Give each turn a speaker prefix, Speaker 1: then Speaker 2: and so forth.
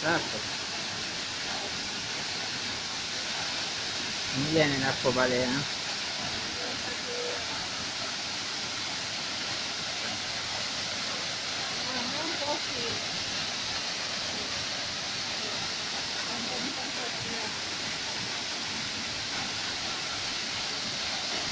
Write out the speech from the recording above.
Speaker 1: Certo. Non viene l'arcobaleno.